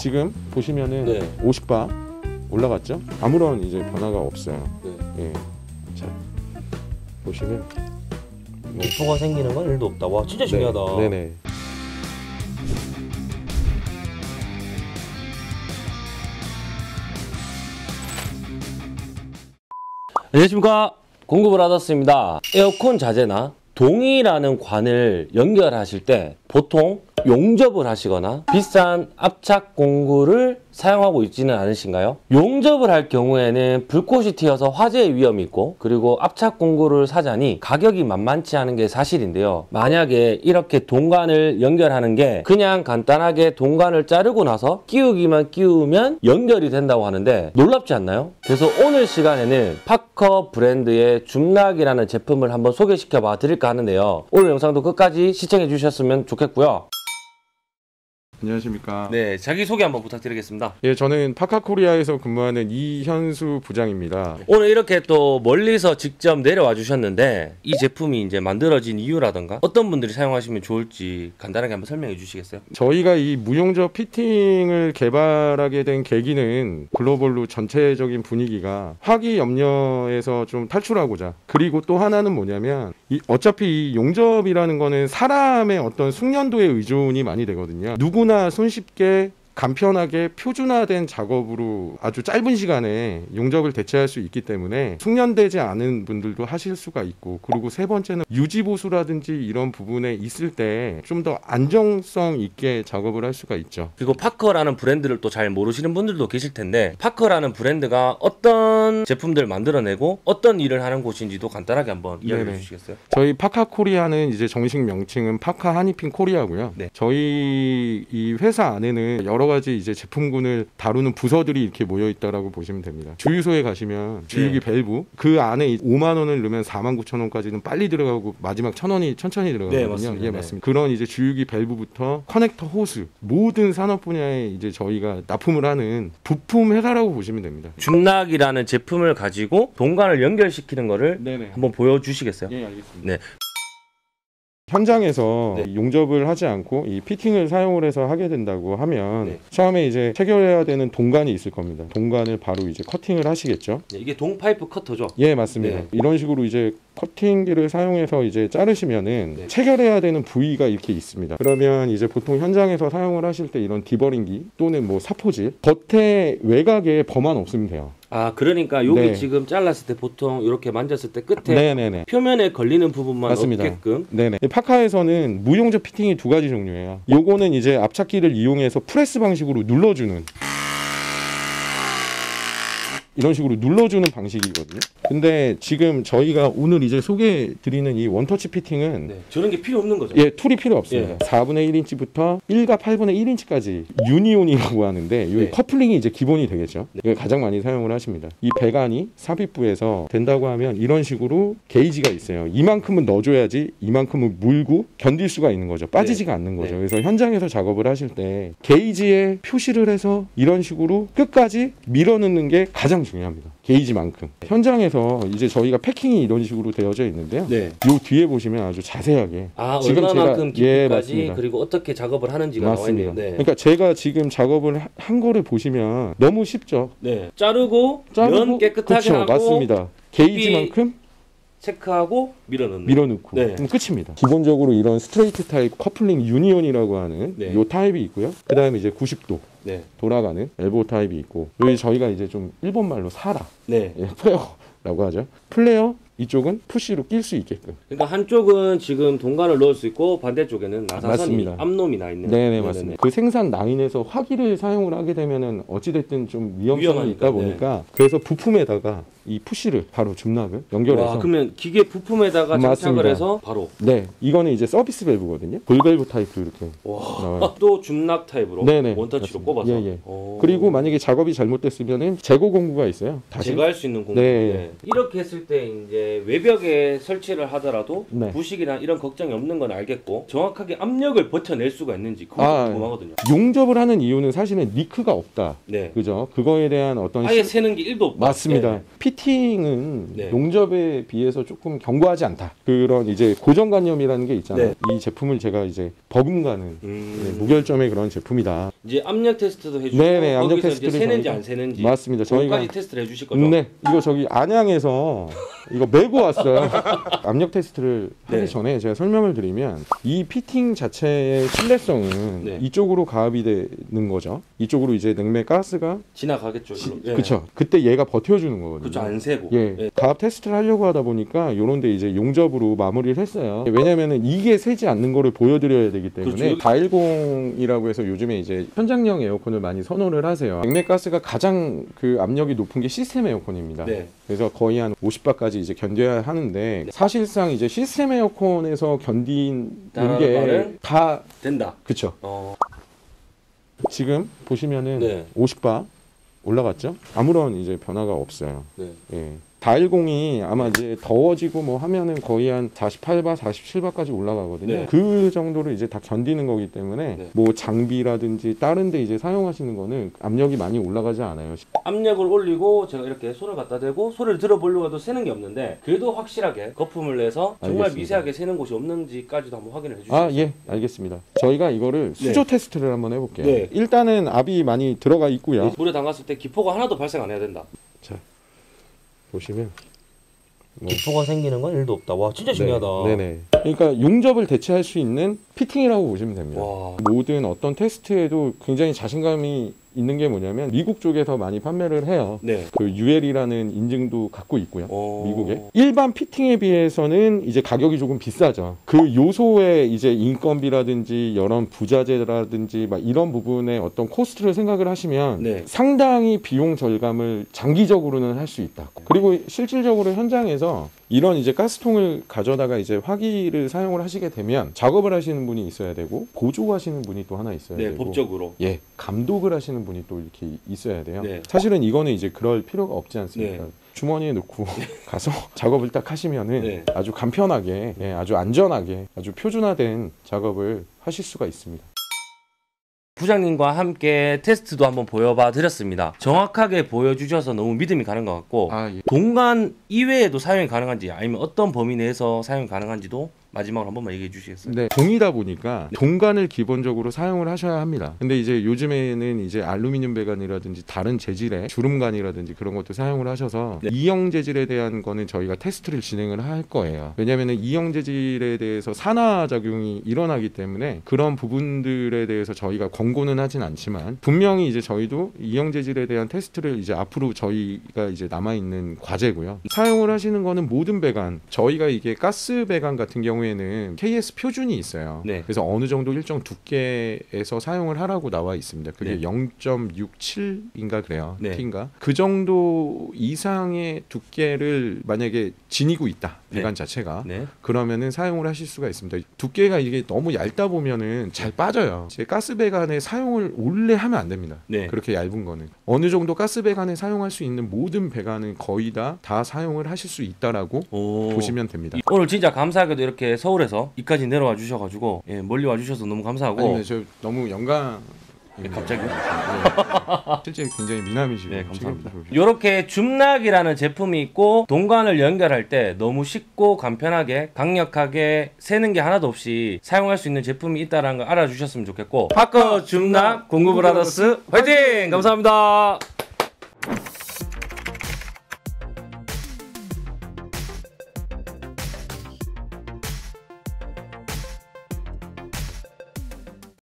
지금 보시면은 네. 50바 올라갔죠? 아무런 이제 변화가 없어요. 네. 예. 자 보시면 뭐, 기포가 생기는 건 일도 없다. 와 진짜 신기하다. 네, 네네. 안녕하십니까 공급을 받았습니다 에어컨 자재나 동이라는 관을 연결하실 때 보통 용접을 하시거나 비싼 압착 공구를 사용하고 있지는 않으신가요? 용접을 할 경우에는 불꽃이 튀어서 화재의 위험이 있고 그리고 압착 공구를 사자니 가격이 만만치 않은 게 사실인데요. 만약에 이렇게 동관을 연결하는 게 그냥 간단하게 동관을 자르고 나서 끼우기만 끼우면 연결이 된다고 하는데 놀랍지 않나요? 그래서 오늘 시간에는 파커 브랜드의 줌락이라는 제품을 한번 소개시켜 봐 드릴까 하는데요. 오늘 영상도 끝까지 시청해 주셨으면 좋겠고요. 안녕하십니까? 네, 자기 소개 한번 부탁드리겠습니다. 예, 저는 파카코리아에서 근무하는 이현수 부장입니다. 오늘 이렇게 또 멀리서 직접 내려와 주셨는데 이 제품이 이제 만들어진 이유라던가 어떤 분들이 사용하시면 좋을지 간단하게 한번 설명해 주시겠어요? 저희가 이 무용접 피팅을 개발하게 된 계기는 글로벌로 전체적인 분위기가 화기 염려에서 좀 탈출하고자 그리고 또 하나는 뭐냐면 이 어차피 이 용접이라는 거는 사람의 어떤 숙련도에 의존이 많이 되거든요. 누구나 손쉽게 간편하게 표준화된 작업으로 아주 짧은 시간에 용접을 대체할 수 있기 때문에 숙련되지 않은 분들도 하실 수가 있고 그리고 세 번째는 유지 보수라든지 이런 부분에 있을 때 좀 더 안정성 있게 작업을 할 수가 있죠. 그리고 파커라는 브랜드를 또 잘 모르시는 분들도 계실 텐데 파커라는 브랜드가 어떤 제품들 만들어내고 어떤 일을 하는 곳인지도 간단하게 한번 이야기해. 주시겠어요? 저희 파카 코리아는 이제 정식 명칭은 파카 하니핀 코리아고요. 네. 저희 이 회사 안에는 여러 가지 이제 제품군을 다루는 부서들이 이렇게 모여 있다라고 보시면 됩니다. 주유소에 가시면 주유기 네. 밸브 그 안에 5만 원을 넣으면 4만 9천 원까지는 빨리 들어가고 마지막 천 원이 천천히 들어가거든요. 네, 맞습니다. 예, 네. 맞습니다. 그런 이제 주유기 밸브부터 커넥터 호스 모든 산업 분야에 이제 저희가 납품을 하는 부품 회사라고 보시면 됩니다. 줌락이라는 제품을 가지고 동관을 연결시키는 거를 네네. 한번 보여주시겠어요? 예, 알겠습니다. 네. 현장에서 네. 용접을 하지 않고 이 피팅을 사용을 해서 하게 된다고 하면 네. 처음에 이제 체결해야 되는 동관이 있을 겁니다. 동관을 바로 이제 커팅을 하시겠죠. 네, 이게 동파이프 커터죠? 예, 맞습니다. 네. 이런 식으로 이제 커팅기를 사용해서 이제 자르시면은 네. 체결해야 되는 부위가 이렇게 있습니다. 그러면 이제 보통 현장에서 사용을 하실 때 이런 디버링기 또는 뭐 사포질 겉에 외곽에 범한 없으면 돼요. 아 그러니까 여기 네. 지금 잘랐을 때 보통 이렇게 만졌을 때 끝에 네네네. 표면에 걸리는 부분만 맞습니다. 없게끔 네네. 파카에서는 무용접 fitting이 두 가지 종류예요. 요거는 이제 압착기를 이용해서 프레스 방식으로 눌러주는 이런 식으로 눌러주는 방식이거든요. 근데 지금 저희가 오늘 이제 소개해 드리는 이 one-touch fitting은 네. 저런 게 필요 없는 거죠? 예, tool이 필요 없습니다. 예. 4분의 1인치부터 1과 8분의 1인치까지 union이라고 하는데 이 네. 커플링이 이제 기본이 되겠죠. 이걸 가장 많이 사용을 하십니다. 이 배관이 삽입부에서 된다고 하면 이런 식으로 게이지가 있어요. 이만큼은 넣어줘야지 이만큼은 물고 견딜 수가 있는 거죠. 빠지지가 않는 거죠. 네. 그래서 현장에서 작업을 하실 때 게이지에 표시를 해서 이런 식으로 끝까지 밀어넣는 게 가장 중요합니다. 게이지만큼. 현장에서 이제 저희가 패킹이 이런 식으로 되어져 있는데요. 네. 요 뒤에 보시면 아주 자세하게 아 지금 얼마만큼 예, 깊이까지 맞습니다. 그리고 어떻게 작업을 하는지가 맞습니다. 나와 있네요. 네. 그러니까 제가 지금 작업을 하- 한 거를 보시면 너무 쉽죠. 네. 자르고, 면 깨끗하게 그쵸, 하고 맞습니다. 게이지만큼 체크하고 밀어넣는. 밀어넣고 네. 그럼 끝입니다. 기본적으로 이런 스트레이트 타입 커플링 union이라고 하는 네. 요 타입이 있고요. 그 다음에 이제 90도 네. 돌아가는 엘보 타입이 있고 여기 저희가 이제 좀 일본 말로 사라 네. 예, flare라고 하죠. flare 이쪽은 push로 낄 수 있게끔. 그러니까 한쪽은 지금 동관을 넣을 수 있고 반대쪽에는 나사선이 맞습니다. 암놈이 나 있네요. 네네. 맞습니다. 그 생산 라인에서 화기를 사용을 하게 되면은 어찌됐든 좀 위험성이 위험하니까, 있다 보니까 그래서 부품에다가 이 push를 바로 ZoomLock을 연결해서 와, 그러면 기계 부품에다가 장착을 맞습니다. 해서 바로 네 이거는 이제 서비스 밸브거든요. 볼밸브 타입도 이렇게 와. 나와요. 또 ZoomLock 타입으로 네네, 원터치로 맞습니다. 꼽아서 예, 예. 오. 그리고 만약에 작업이 잘못됐으면은 제거 공구가 있어요. 다시 제거할 수 있는 공간. 네. 이렇게 했을 때 이제 이제 외벽에 설치를 하더라도 네. 부식이나 이런 걱정이 없는 건 알겠고 정확하게 압력을 버텨낼 수가 있는지 그거 아, 궁금하거든요. 용접을 하는 이유는 사실은 리크가 없다. 네. 그죠? 그거에 대한 어떤 아예 시- 새는 게 1도 없다. 맞습니다. 네. 피팅은 네. 용접에 비해서 조금 견고하지 않다. 그런 이제 고정관념이라는 게 있잖아요. 네. 이 제품을 제가 이제 버금가는 음. 네, 무결점의 그런 제품이다. 이제 압력 테스트도 해주고 네네, 압력 테스트를 새는지 저희가- 안 새는지 맞습니다. 저희가 테스트를 해주실 거죠? 네, 이거 저기 안양에서 이거 메고 왔어요. 압력 테스트를 하기 네. 전에 제가 설명을 드리면 이 피팅 자체의 신뢰성은 네. 이쪽으로 가압이 되는 거죠. 이쪽으로 이제 냉매 가스가 지나가겠죠. 지-. 예. 그쵸. 그때 얘가 버텨주는 거거든요. 그렇죠. 안 새고. 예, 예. 가압 테스트를 하려고 하다 보니까 요런데 이제 용접으로 마무리를 했어요. 왜냐면은 이게 새지 않는 거를 보여드려야 되기 때문에 그렇죠. 410이라고 해서 요즘에 이제 현장용 에어컨을 많이 선호를 하세요. 냉매 가스가 가장 그 압력이 높은 게 시스템 에어컨입니다. 네. 그래서 거의 한 50바까지 이제 견뎌야 하는데 사실상 이제 시스템 에어컨에서 견디는 다른 게 말은? 다 된다. 그쵸. 어. 지금 보시면은 네. 50바 올라갔죠? 아무런 이제 변화가 없어요. 네. 예. 다일공이 아마 이제 더워지고 뭐 하면은 거의 한 48바, 47바까지 올라가거든요. 네. 그 정도를 이제 다 견디는 거기 때문에 네. 뭐 장비라든지 다른 데 이제 사용하시는 거는 압력이 많이 올라가지 않아요. 압력을 올리고 제가 이렇게 손을 갖다 대고 소리를 들어보려고 해도 새는 게 없는데 그래도 확실하게 거품을 내서 정말 알겠습니다. 미세하게 새는 곳이 없는지까지도 한번 확인을 해주시죠. 아, 예, 알겠습니다. 저희가 이거를 수조 테스트를 한번 해볼게요. 네. 일단은 압이 많이 들어가 있고요. 물에 담갔을 때 기포가 하나도 발생 안 해야 된다. 보시면 뭐 기포가 생기는 건 1도 없다. 와 진짜 신기하다. 네, 네네. 그러니까 용접을 대체할 수 있는 fitting이라고 보시면 됩니다. 와. 모든 어떤 테스트에도 굉장히 자신감이 있는 게 뭐냐면 미국 쪽에서 많이 판매를 해요. 네. 그 UL이라는 인증도 갖고 있고요. 어... 미국에 일반 fitting에 비해서는 이제 가격이 조금 비싸죠. 그 요소의 이제 인건비라든지 여러 부자재라든지 막 이런 부분의 어떤 코스트를 생각을 하시면 네. 상당히 비용 절감을 장기적으로는 할 수 있다. 그리고 실질적으로 현장에서 이런 이제 가스통을 가져다가 이제 화기를 사용을 하시게 되면 작업을 하시는 분이 있어야 되고 보조하시는 분이 또 하나 있어야 네, 되고 법적으로. 예 감독을 하시는 분이 또 이렇게 있어야 돼요. 네. 사실은 이거는 이제 그럴 필요가 없지 않습니까? 네. 주머니에 넣고 가서 작업을 딱 하시면은 네. 아주 간편하게, 예, 아주 안전하게, 아주 표준화된 작업을 하실 수가 있습니다. 부장님과 함께 테스트도 한번 보여봐 드렸습니다. 정확하게 보여주셔서 너무 믿음이 가는 것 같고 아 예. 동간 이외에도 사용이 가능한지 아니면 어떤 범위 내에서 사용이 가능한지도 마지막으로 한 번만 얘기해 주시겠어요? 네, 동이다 보니까 동관을 기본적으로 사용을 하셔야 합니다. 근데 이제 요즘에는 이제 알루미늄 배관이라든지 다른 재질의 주름관이라든지 그런 것도 사용을 하셔서 네. 이형 재질에 대한 거는 저희가 테스트를 진행을 할 거예요. 왜냐하면 이형 재질에 대해서 산화 작용이 일어나기 때문에 그런 부분들에 대해서 저희가 권고는 하진 않지만 분명히 이제 저희도 이형 재질에 대한 테스트를 이제 앞으로 저희가 이제 남아 있는 과제고요. 사용을 하시는 거는 모든 배관 저희가 이게 가스 배관 같은 경우 에는 KS 표준이 있어요. 네. 그래서 어느 정도 일정 두께에서 사용을 하라고 나와 있습니다. 그게 네. 0.67인가 그래요. 네. T인가? 그 정도 이상의 두께를 만약에 지니고 있다. 네. 배관 자체가 네. 그러면은 사용을 하실 수가 있습니다. 두께가 이게 너무 얇다 보면은 잘 빠져요. 이제 가스 배관에 사용을 원래 하면 안 됩니다. 네. 그렇게 얇은 거는 어느 정도 가스 배관에 사용할 수 있는 모든 배관은 거의 다 다 사용을 하실 수 있다라고 오. 보시면 됩니다. 오늘 진짜 감사하게도 이렇게 서울에서 이까지 내려와 주셔가지고 예, 멀리 와 주셔서 너무 감사하고. 아니면 저 너무 영광. 예, 갑자기? 실제 굉장히 미남이시고 네 감사합니다. 이렇게 줌락이라는 제품이 있고 동관을 연결할 때 너무 쉽고 간편하게 강력하게 새는 게 하나도 없이 사용할 수 있는 제품이 있다는 걸 알아주셨으면 좋겠고. 파커 줌락 공구브라더스. 화이팅! 감사합니다.